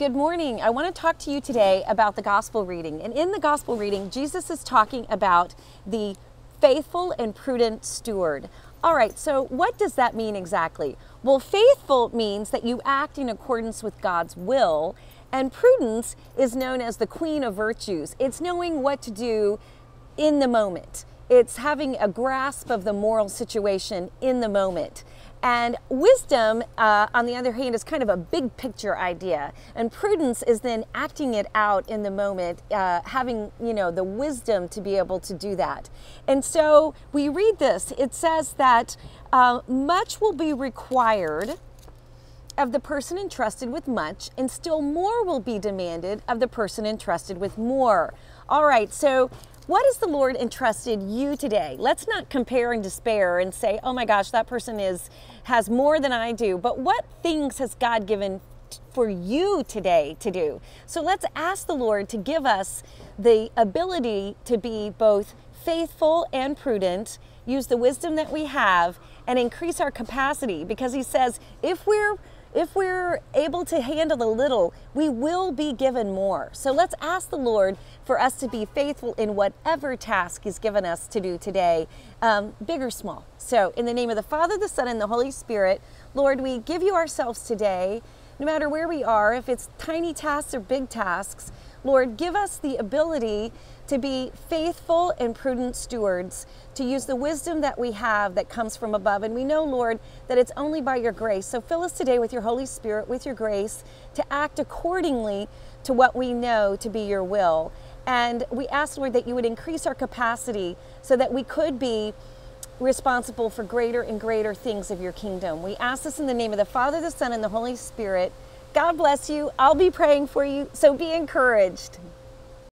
Good morning. I want to talk to you today about the gospel reading. And in the gospel reading, Jesus is talking about the faithful and prudent steward. All right, so what does that mean exactly? Well, faithful means that you act in accordance with God's will, and prudence is known as the queen of virtues. It's knowing what to do in the moment. It's having a grasp of the moral situation in the moment. And wisdom, uh, on the other hand, is kind of a big picture idea. And prudence is then acting it out in the moment, uh, having, you know, the wisdom to be able to do that. And so we read this. It says that uh, much will be required of the person entrusted with much, and still more will be demanded of the person entrusted with more. All right, so what has the Lord entrusted you today? Let's not compare and despair and say, "Oh my gosh, that person is has more than I do." But what things has God given for you today to do? So let's ask the Lord to give us the ability to be both faithful and prudent, use the wisdom that we have and increase our capacity because he says if we're if we're able to handle a little, we will be given more. So let's ask the Lord for us to be faithful in whatever task He's given us to do today, um, big or small. So, in the name of the Father, the Son, and the Holy Spirit, Lord, we give you ourselves today, no matter where we are, if it's tiny tasks or big tasks. Lord, give us the ability to be faithful and prudent stewards, to use the wisdom that we have that comes from above. And we know, Lord, that it's only by your grace. So fill us today with your Holy Spirit, with your grace, to act accordingly to what we know to be your will. And we ask, Lord, that you would increase our capacity so that we could be responsible for greater and greater things of your kingdom. We ask this in the name of the Father, the Son, and the Holy Spirit. God bless you. I'll be praying for you, so be encouraged.